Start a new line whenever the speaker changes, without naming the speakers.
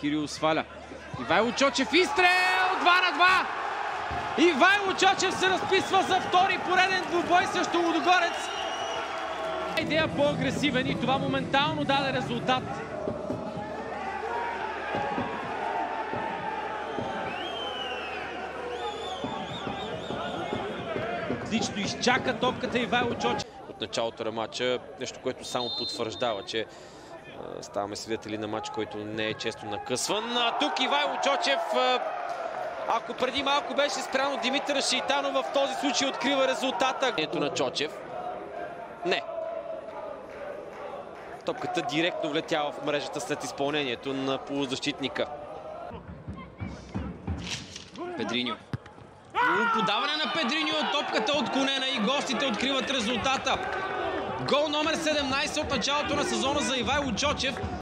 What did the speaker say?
Кирил сваля. Ивайло Чочев изстрел! 2 на 2! Ивайло Чочев се разписва за втори пореден двубой срещу Лудогорец. Идея по-агресивен и това моментално даде резултат. Отлично изчака топката Ивайло Чочев.
от началото на матча. Нещо, което само потвърждава, че ставаме свидетели на матч, който не е често накъсван. А тук Ивайло Чочев, ако преди малко беше спряно Димитър Шейтанов, в този случай открива резултата. Ето на Чочев. Не. Топката директно влетява в мрежата след изпълнението на полузащитника.
Педриньо. Подаване на Педриньо, топката отклонена и гостите откриват резултата. Гол номер 17 от началото на сезона за Ивайло Чочев.